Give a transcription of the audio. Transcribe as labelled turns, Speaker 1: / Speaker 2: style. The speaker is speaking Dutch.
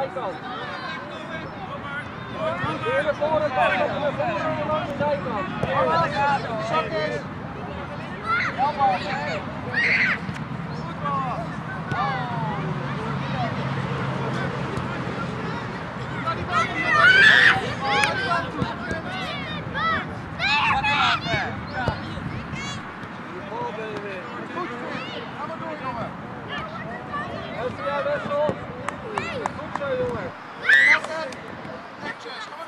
Speaker 1: zijkant. Weer naar voren, pas op naar voren en langs de zijkant. Die bal ben je weer.
Speaker 2: Ga maar door, jongen.
Speaker 1: Luister jij Wessel? Goed zo jongen.
Speaker 2: Netjes, ga maar